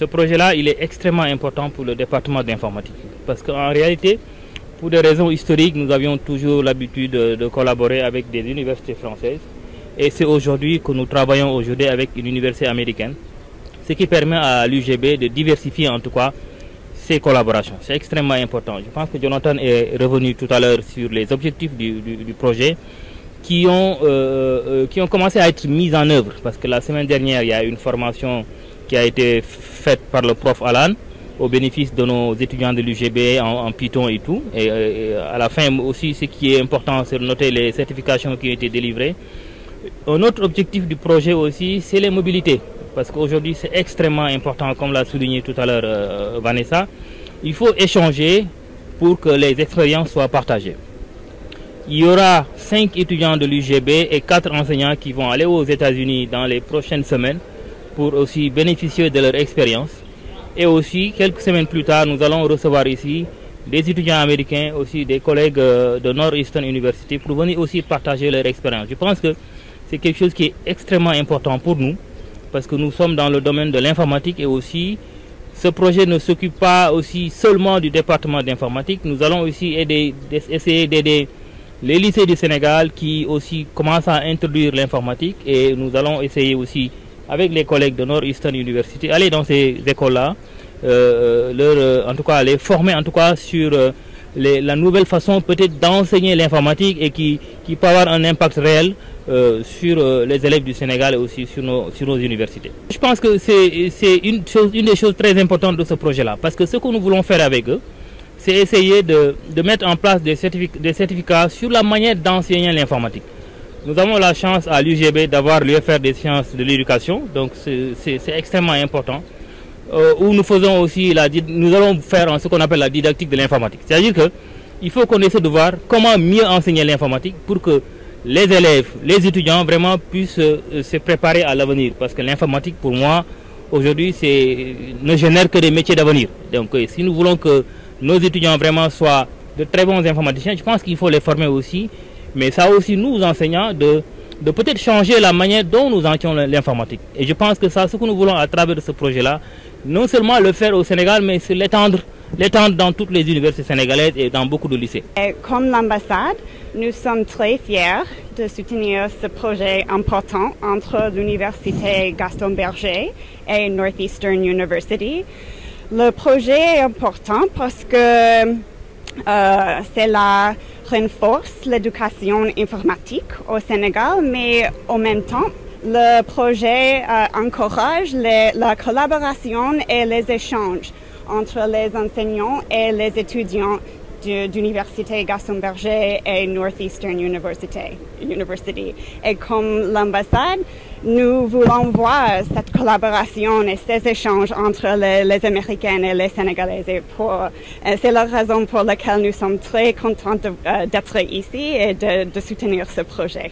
ce projet-là, il est extrêmement important pour le département d'informatique. Parce qu'en réalité, pour des raisons historiques, nous avions toujours l'habitude de, collaborer avec des universités françaises. Et c'est aujourd'hui que nous travaillons aujourd'hui avec une université américaine, ce qui permet à l'UGB de diversifier en tout cas ses collaborations. C'est extrêmement important. Je pense que Jonathan est revenu tout à l'heure sur les objectifs du, projet qui ont, euh, euh, qui ont commencé à être mis en œuvre. Parce que la semaine dernière, il y a une formation qui a été faite par le prof Alan au bénéfice de nos étudiants de l'UGB en, Python et tout. Et, à la fin aussi, ce qui est important, c'est de noter les certifications qui ont été délivrées. Un autre objectif du projet aussi, c'est les mobilités. Parce qu'aujourd'hui, c'est extrêmement important, comme l'a souligné tout à l'heure euh, Vanessa. Il faut échanger pour que les expériences soient partagées. Il y aura cinq étudiants de l'UGB et quatre enseignants qui vont aller aux États-Unis dans les prochaines semaines pour aussi bénéficier de leur expérience. Et aussi, quelques semaines plus tard, nous allons recevoir ici des étudiants américains, aussi des collègues euh, de Northeastern University pour venir aussi partager leur expérience. Je pense que c'est quelque chose qui est extrêmement important pour nous parce que nous sommes dans le domaine de l'informatique et aussi ce projet ne s'occupe pas aussi seulement du département d'informatique. Nous allons aussi essayer d'aider les lycées du Sénégal qui aussi commencent à introduire l'informatique et nous allons essayer aussi avec les collègues de Northeastern University, aller dans ces écoles-là, euh, leur, euh, en tout cas les former en tout cas sur euh, la nouvelle façon peut-être d'enseigner l'informatique et qui, qui peut avoir un impact réel sur les élèves du Sénégal et aussi sur nos, sur nos universités. Je pense que c'est une, une des choses très importantes de ce projet-là, parce que ce que nous voulons faire avec eux, c'est essayer de, de, mettre en place des, des certificats sur la manière d'enseigner l'informatique. Nous avons la chance à l'UGB d'avoir l'UFR des sciences de l'éducation, donc c'est extrêmement important. Euh, où nous faisons aussi la, nous allons faire ce qu'on appelle la didactique de l'informatique. C'est-à-dire que il faut qu'on essaie de voir comment mieux enseigner l'informatique pour que les élèves, les étudiants vraiment puissent euh, se préparer à l'avenir. Parce que l'informatique, pour moi, aujourd'hui, ne génère que des métiers d'avenir. Donc, euh, si nous voulons que nos étudiants vraiment soient de très bons informaticiens, je pense qu'il faut les former aussi mais ça aussi nous enseignants de, de peut-être changer la manière dont nous enseignons l'informatique. Et je pense que ça, ce que nous voulons à travers ce projet-là, non seulement le faire au Sénégal, mais l'étendre dans toutes les universités sénégalaises et dans beaucoup de lycées. comme l'ambassade, nous sommes très fiers de soutenir ce projet important entre l'université Gaston Berger et Northeastern University. Le projet est important parce que euh, c'est la renforce l'éducation informatique au Sénégal, mais en même temps, le projet euh, encourage la collaboration et les échanges entre les enseignants et les étudiants d'Université Gaston Berger et Northeastern University. Et comme l'ambassade, nous voulons voir cette collaboration et ces échanges entre les, les Américains et les Sénégalais. Et euh, c'est la raison pour laquelle nous sommes très contents euh, d'être ici et de soutenir ce projet.